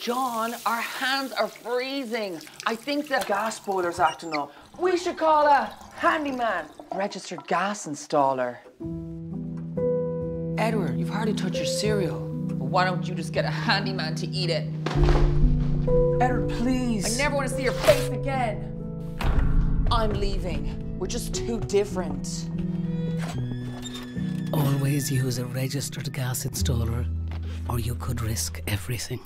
John, our hands are freezing. I think the Gas boiler's acting up. we should call a handyman, registered gas installer. Edward, you've hardly touched your cereal. But why don't you just get a handyman to eat it? Edward, please. I never want to see your face again. I'm leaving. We're just too different. Always use a registered gas installer, or you could risk everything.